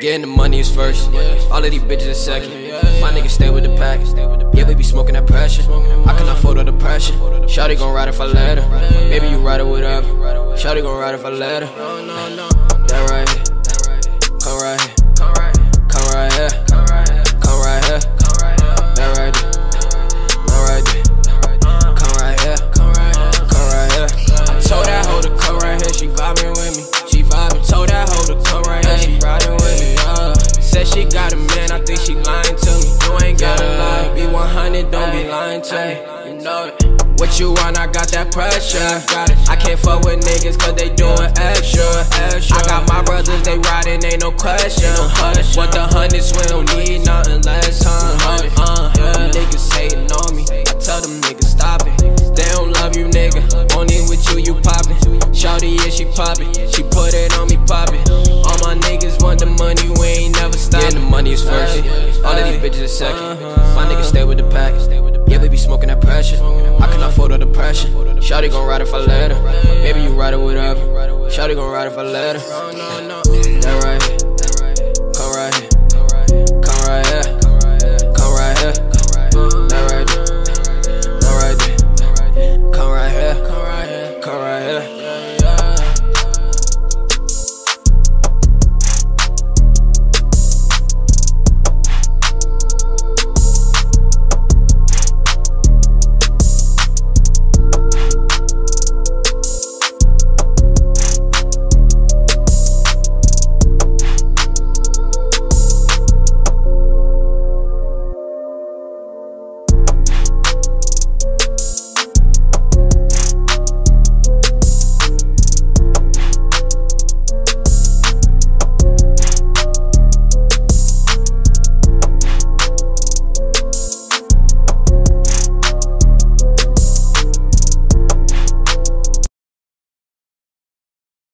Getting the money is first. All of these bitches is second. My niggas stay with the pack. Yeah, we be smoking that pressure. I cannot all the pressure. Shawty gon' ride if I let her. Baby, you ride it whatever. Shawty gon' ride if I let her. That right ain't gotta lie. Be 100. Don't be lying to me. You know it. What you want, I got that pressure. I can't fuck with niggas cause they doing extra. I got my brothers, they riding, ain't no question. What the hundreds, we don't need nothing less, huh? Uh, you niggas hating on me. I tell them niggas stop it. They don't love you, nigga. Only with you, you poppin'. Shawty, yeah, she poppin'. She put it on me, poppin'. All my niggas want the money, we ain't never stoppin'. Yeah, the money is first. All of these bitches is second. My niggas stay with the pack. Yeah, we be smoking that pressure. I cannot afford all the pressure. Shawty gon' ride if I let her. Baby, you ride it whatever. Shawty gon' ride if I let her. That right here.